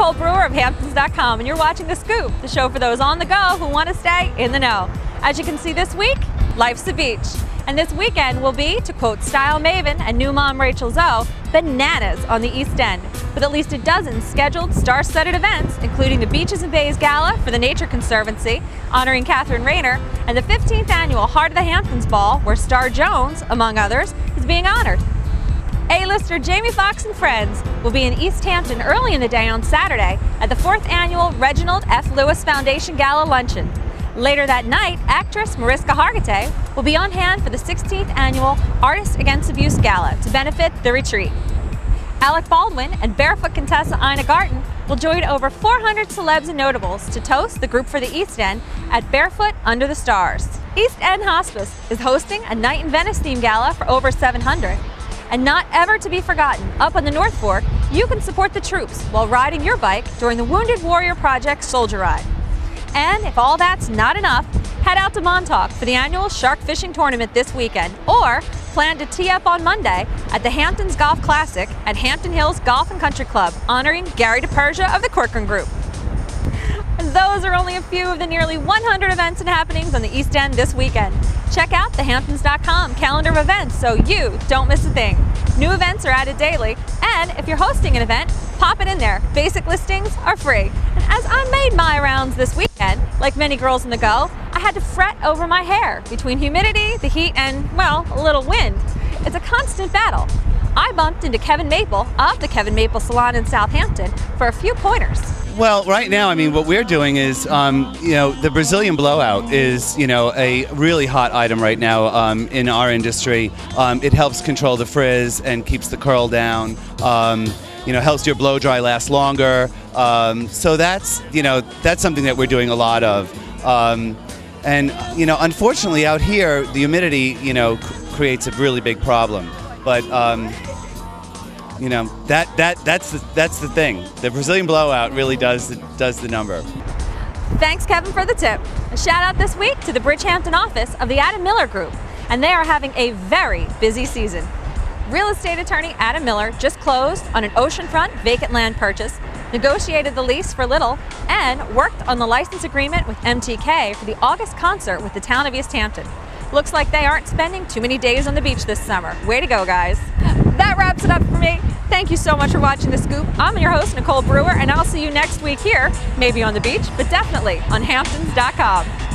Nicole Brewer of Hamptons.com, and you're watching The Scoop, the show for those on the go who want to stay in the know. As you can see this week, life's a beach. And this weekend will be, to quote style maven and new mom Rachel Zoe, bananas on the East End, with at least a dozen scheduled star-studded events, including the Beaches and Bays Gala for the Nature Conservancy, honoring Katherine Rayner, and the 15th annual Heart of the Hamptons Ball, where Star Jones, among others, is being honored. A-lister Jamie Foxx and friends will be in East Hampton early in the day on Saturday at the 4th annual Reginald F. Lewis Foundation Gala Luncheon. Later that night, actress Mariska Hargitay will be on hand for the 16th annual Artists Against Abuse Gala to benefit the retreat. Alec Baldwin and barefoot Contessa Ina Garten will join over 400 celebs and notables to toast the group for the East End at Barefoot Under the Stars. East End Hospice is hosting a Night in Venice theme gala for over 700. And not ever to be forgotten, up on the North Fork, you can support the troops while riding your bike during the Wounded Warrior Project Soldier Ride. And if all that's not enough, head out to Montauk for the annual shark fishing tournament this weekend, or plan to tee up on Monday at the Hamptons Golf Classic at Hampton Hills Golf and Country Club, honoring Gary DePersia of the Corcoran Group. Those are only a few of the nearly 100 events and happenings on the East End this weekend. Check out thehamptons.com calendar of events so you don't miss a thing. New events are added daily, and if you're hosting an event, pop it in there. Basic listings are free. And as I made my rounds this weekend, like many girls in the go, I had to fret over my hair between humidity, the heat, and, well, a little wind. It's a constant battle. I bumped into Kevin Maple of the Kevin Maple Salon in Southampton for a few pointers. Well, right now, I mean, what we're doing is, um, you know, the Brazilian blowout is, you know, a really hot item right now um, in our industry. Um, it helps control the frizz and keeps the curl down. Um, you know, helps your blow dry last longer. Um, so that's, you know, that's something that we're doing a lot of. Um, and, you know, unfortunately out here, the humidity, you know, creates a really big problem. But, you know, that, that, that's, the, that's the thing. The Brazilian blowout really does, the, does the number. Thanks, Kevin, for the tip. A shout out this week to the Bridgehampton office of the Adam Miller Group, and they are having a very busy season. Real estate attorney Adam Miller just closed on an oceanfront vacant land purchase, negotiated the lease for Little, and worked on the license agreement with MTK for the August concert with the town of East Hampton. Looks like they aren't spending too many days on the beach this summer. Way to go, guys. That wraps it up for me. Thank you so much for watching The Scoop. I'm your host, Nicole Brewer, and I'll see you next week here, maybe on the beach, but definitely on Hamptons.com.